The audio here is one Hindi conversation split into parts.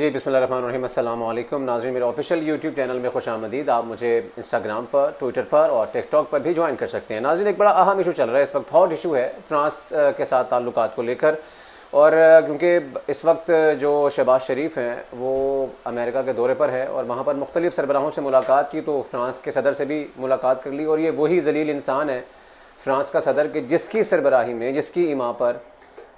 जी अस्सलाम वालेकुम मेरे ऑफिशियल यूट्यूब चैनल में खुश आमदीद। आप मुझे इंस्टाग्राम पर ट्विटर पर और टिकटॉक पर भी ज्वाइन कर सकते हैं। नाज़रीन, एक बड़ा अहम इशू चल रहा है। इस वक्त हॉट इशू है फ्रांस के साथ ताल्लुक को लेकर। और क्योंकि इस वक्त जो शहबाज शरीफ हैं, वो अमेरिका के दौरे पर है और वहाँ पर मुख्तलिफ़ सरबराहों से मुलाकात की तो फ्रांस के सदर से भी मुलाकात कर ली। और ये वही जलील इंसान है फ्रांस का सदर कि जिसकी सरबराही में, जिसकी इमा पर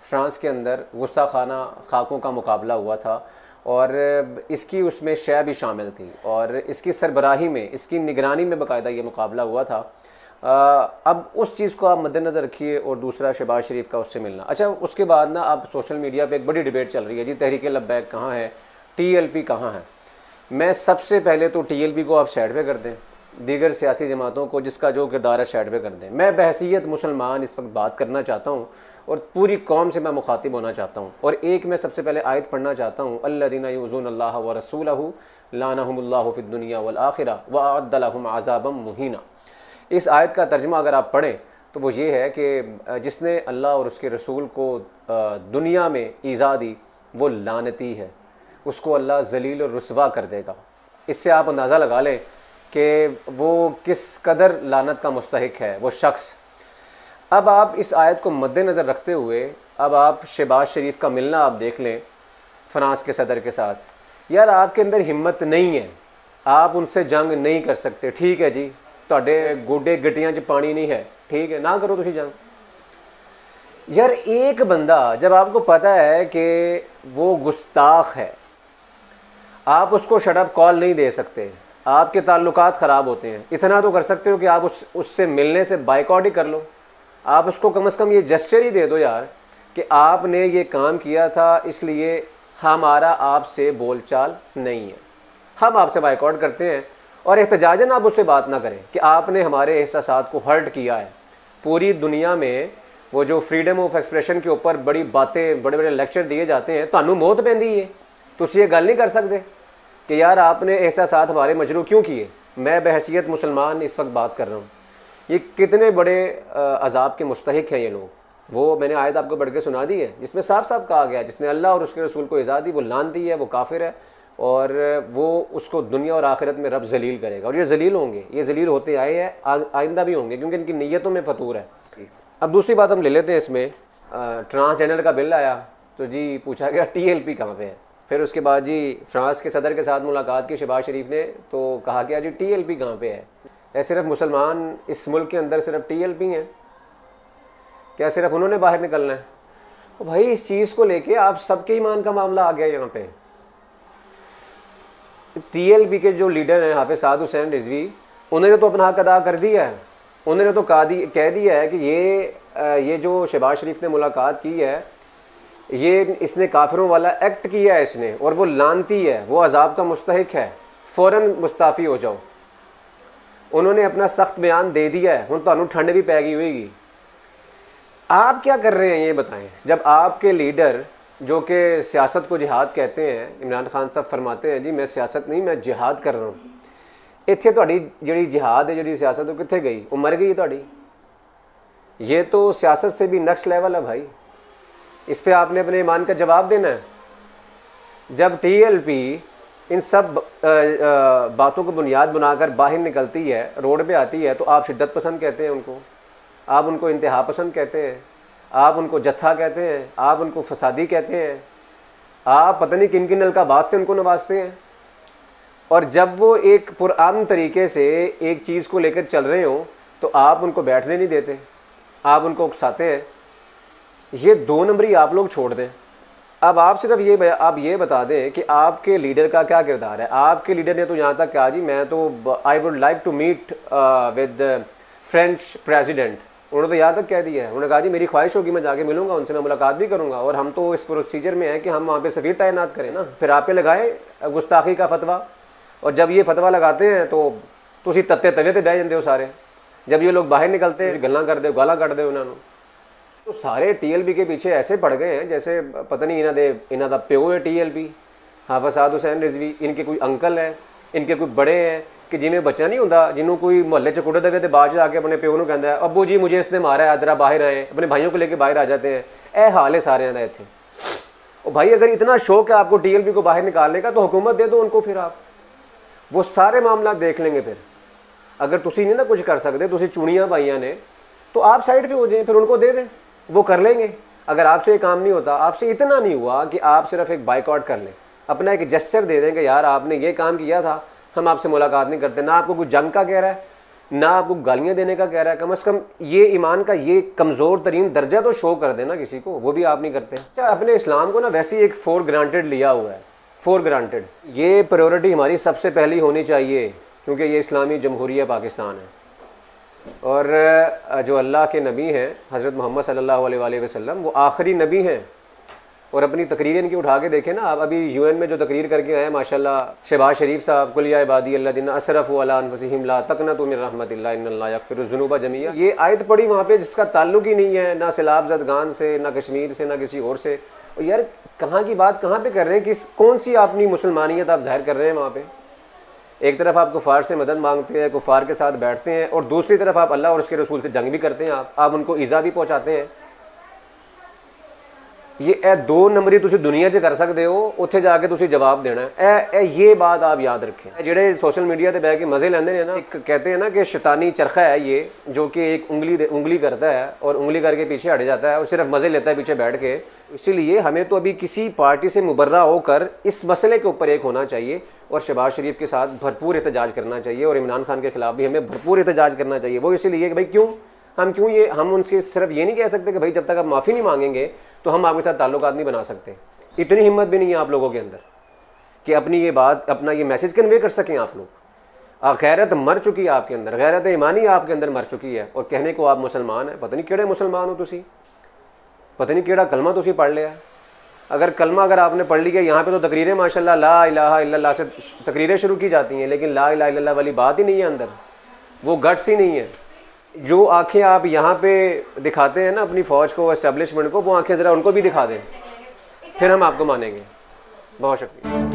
फ्रांस के अंदर गुस्सा खाना खाकों का मुकाबला हुआ था। और इसकी उसमें शय भी शामिल थी। और इसकी सरबराही में इसकी निगरानी में बाकायदा ये मुकाबला हुआ था। आ, अब उस चीज़ को आप मद्देनज़र रखिए और दूसरा शहबाज शरीफ का उससे मिलना। अच्छा उसके बाद ना आप सोशल मीडिया पे एक बड़ी डिबेट चल रही है जी तहरीक लब्बैक कहाँ है टी एल पी कहाँ है? मैं सबसे पहले तो टी एल पी को आप साइड पे कर दें। दीगर सियासी जमातों को जिसका जो किरदार है साइड पे कर दें। मैं बहसीत मुसलमान इस वक्त बात करना चाहता हूँ और पूरी कौम से मैं मुखातिब होना चाहता हूँ। और एक मैं सबसे पहले आयत पढ़ना चाहता हूँ अल्लादीन यूज़ून अल्लाह व रसूल लानहमुल्लाफ़िदुनिया वलआखिरा व अदलहम आज़ाबम मुहिना। इस आयत का तर्जमा अगर आप पढ़ें तो वो ये है कि जिसने अल्लाह और उसके रसूल को दुनिया में ईज़ा दी, वो लानती है। उसको अल्लाह जलील और रसवा कर देगा। इससे आप अंदाज़ा लगा लें कि वो किस कदर लानत का मुस्तक है वो शख्स अब आप इस आयत को मद्देनज़र रखते हुए अब आप शहबाज शरीफ का मिलना आप देख लें फ्रांस के सदर के साथ यार आपके अंदर हिम्मत नहीं है आप उनसे जंग नहीं कर सकते ठीक है जी ਤੁਹਾਡੇ गोडे गटियां च पानी नहीं है ठीक है ना करो तुम जंग यार एक बंदा जब आपको पता है कि वो गुस्ताख है आप उसको शटअप कॉल नहीं दे सकते आपके ताल्लुकात ख़राब होते हैं। इतना तो कर सकते हो कि आप उस, उससे मिलने से बाइकआउट ही कर लो। आप उसको कम अज़ कम ये जस्चर ही दे दो यार कि आपने ये काम किया था, इसलिए हमारा आपसे बोलचाल नहीं है। हम आपसे बाइकआउट करते हैं और एहतजाजन आप उससे बात ना करें कि आपने हमारे एहसास को हर्ट किया है। पूरी दुनिया में वो जो फ्रीडम ऑफ़ एक्सप्रेशन के ऊपर बड़ी बातें बड़े बड़े लेक्चर दिए जाते हैं तो मौत पैंदी है तो ये गल नहीं कर सकते। कि यार आपने ऐसा साथ हमारे मजरू क्यों किए? मैं बहसीत मुसलमान इस वक्त बात कर रहा हूँ। ये कितने बड़े अजाब के मुस्तक हैं ये लोग। वो मैंने आयत आपको बढ़ के सुना दी है, जिसमें साफ़ साफ़ कहा गया जिसने अल्लाह और उसके रसूल को इजाज़ दी, वो लान दी है, वो काफिर है, और वो उसको दुनिया और आखिरत में रब जलील करेगा। और ये जलील होंगे, ये जलील होते आए हैं आइंदा भी होंगे, क्योंकि इनकी नीयतों में फतूर है। अब दूसरी बात हम ले लेते हैं इसमें ट्रांसजेंडर का बिल आया तो जी पूछा गया टी एल पी कहाँ पर है? फिर उसके बाद जी फ्रांस के सदर के साथ मुलाकात की शहबाज शरीफ ने तो कहा गया जी टी एल पी कहाँ पर है? या सिर्फ़ मुसलमान इस मुल्क के अंदर सिर्फ़ टी एल पी हैं? क्या सिर्फ़ उन्होंने बाहर निकलना है? तो भाई, इस चीज़ को लेके आप सबके ईमान का मामला आ गया यहाँ पे। टी एल पी के जो लीडर हैं, हाफिज साद हुसैन रिजवी, उन्होंने तो अपना हक अदा कर दिया है। उन्होंने तो कह दिया है कि ये ये जो शहबाज शरीफ ने मुलाकात की है ये इसने काफिरों वाला एक्ट किया है इसने और वो लानती है वो अजाब का मुस्तक है फ़ौर मुस्ताफ़ी हो जाओ उन्होंने अपना सख्त बयान दे दिया है हूँ तो ठंड भी पै गई होगी आप क्या कर रहे हैं ये बताएं जब आपके लीडर जो कि सियासत को जिहाद कहते हैं इमरान खान साहब फरमाते हैं जी मैं सियासत नहीं मैं जिहाद कर रहा हूँ इतने ਤੁਹਾਡੀ जी जिहाद है जी सियासत वो कितने गई वो मर गई थोड़ी ये तो सियासत से भी नेक्स्ट लेवल है भाई इस पर आपने अपने ईमान का जवाब देना है। जब टी एल पी इन सब बातों को बुनियाद बनाकर बाहर निकलती है, रोड पे आती है तो आप शिद्दत पसंद कहते हैं उनको। आप उनको इंतहा पसंद कहते हैं। आप उनको जत्था कहते हैं। आप उनको फसादी कहते हैं। आप पता नहीं किन किन बात से उनको नवाजते हैं। और जब वो एक पुरान तरीके से एक चीज़ को लेकर चल रहे हो तो आप उनको बैठने नहीं देते। आप उनको उकसाते हैं। ये दो नंबरी आप लोग छोड़ दें। अब आप सिर्फ़ ये आप ये बता दें कि आपके लीडर का क्या किरदार है। आपके लीडर ने तो यहाँ तक कहा, जी, मैं तो I would like to meet with French president उन्होंने तो यहाँ तक कह दिया है। उन्होंने कहा, जी, मेरी ख्वाहिश होगी, मैं जाके मिलूँगा, उनसे मैं मुलाकात भी करूँगा, और हम तो इस प्रोसीजर में हैं कि हम वहाँ पे सफ़ीर तैनात करें ना। फिर आप पे लगाए गुस्ताखी का फतवा। और जब ये फतवा लगाते हैं तो तुम तत्ते तवे तो बह जाते हो सारे। जब ये लोग बाहर निकलते हैं, गल्ला कर दो गाला कट दो उन्होंने। तो सारे टीएलबी के पीछे ऐसे पड़ गए हैं, जैसे पता नहीं इन्हों इन्हों का प्यो है टीएलबी। हाफसाद हुसैन रिजवी, इनके कोई अंकल है, इनके कोई बड़े हैं, कि जिमें बच्चा नहीं होंगे जिन्होंने कोई मोहल्ले च कुट दे तो बाद आके अपने प्यो को कहता है अबू जी, मुझे इसने मारा है जरा बाहर आए, अपने भाइयों को लेके बाहर आ जाते हैं। यह हाल है सारे का इतने और भाई, अगर इतना शौक है आपको टीएलपी को बाहर निकालने का तो हुकूमत दे दो उनको फिर आप। वो सारे मामला देख लेंगे फिर। अगर तुसी नहीं ना कुछ कर सकते तुसी चुनिया भाइया ने तो आप साइड पे हो जाए, फिर उनको दे दें। वो कर लेंगे। अगर आपसे ये काम नहीं होता, आपसे इतना नहीं हुआ कि आप सिर्फ़ एक बाइकआउट कर लें। अपना एक जेस्चर दे दें कि यार आपने ये काम किया था, हम आपसे मुलाकात नहीं करते। ना आपको कुछ जंग का कह रहा है, ना आपको गालियाँ देने का कह रहा है। कम अज़ कम ये ईमान का ये कमज़ोर तरीन दर्जा तो शो कर देना किसी को, वो भी आप नहीं करते। अच्छा अपने इस्लाम को ना वैसे ही एक फोर ग्रांटेड लिया हुआ है। फोर ग्रांटेड ये प्रायोरिटी हमारी सबसे पहली होनी चाहिए, क्योंकि ये इस्लामी जमहूरिया पाकिस्तान है। और जो अल्लाह के नबी हैं, हज़रत मोहम्मद सल्लल्लाहु अलैहि वसल्लम, वो आखिरी नबी हैं। और अपनी तकरीर इनकी उठा के देखें ना, आप अभी यूएन में जो तकरीर करके आए माशाल्लाह, शहबाज शरीफ साहब कुलिया इबादी अल्लाह दिन असरफ वसीम ला तकना तुम रहमत फिरजुनूबा जमिया ये आयत पड़ी वहाँ पर जिसका ताल्लुक ही नहीं है, ना सैलाब जदगान से, ना कश्मीर से, ना किसी और से। और यार, कहाँ की बात कहाँ पर कर रहे हैं, किस, कौन सी अपनी मुसलमानियत आप ज़ाहिर कर रहे हैं वहाँ पे? एक तरफ़ आप कुफार से मदद मांगते हैं कुफार के साथ बैठते हैं और दूसरी तरफ़ आप अल्लाह और उसके रसूल से जंग भी करते हैं। आप आप उनको ईज़ा भी पहुँचाते हैं। ये ए दो नंबरी तुम दुनिया च कर सकते हो उत्थे जाके जवाब देना है। ए, ये बात आप याद रखें। जेडे सोशल मीडिया से बह के मज़े लेंगे ना एक कहते हैं ना कि शैतानी चरखा है ये जो कि एक उंगली उंगली करता है और उंगली करके पीछे हट जाता है और सिर्फ़ मज़े लेता है पीछे बैठ के। इसीलिए हमें तो अभी किसी पार्टी से मुबर्रा होकर इस मसले के ऊपर एक होना चाहिए। और शहबाज शरीफ के साथ भरपूर एहतजाज करना चाहिए और इमरान खान के खिलाफ भी हमें भरपूर एहतजाज करना चाहिए। वो इसीलिए कि भाई क्यों? हम क्यों ये हम उनसे सिर्फ़ ये नहीं कह सकते कि भाई जब तक आप माफ़ी नहीं मांगेंगे तो हम आपके साथ ताल्लुक नहीं बना सकते। इतनी हिम्मत भी नहीं है आप लोगों के अंदर कि अपनी ये बात, अपना ये मैसेज कन्वे कर सकें आप लोग। गैरत मर चुकी है आपके अंदर। गैरत ईमानी आपके अंदर मर चुकी है और कहने को आप मुसलमान हैं। पता नहीं केड़े मुसलमान हो तुसी? पता नहीं केड़ा कलमा तुसी पढ़ लिया अगर कलमा अगर आपने पढ़ लिया, यहाँ पे तो तकरीरें, माशाल्लाह, ला इलाहा इल्लल्लाह से तकरीरें शुरू की जाती हैं, लेकिन ला इलाहा इल्लल्लाह वाली बात ही नहीं है अंदर। वो गट्स ही नहीं है। जो आँखें आप यहाँ पे दिखाते हैं ना, अपनी फ़ौज को इस्टेब्लिशमेंट को, वो आँखें ज़रा उनको भी दिखा दें। फिर हम आपको मानेंगे। बहुत शुक्रिया।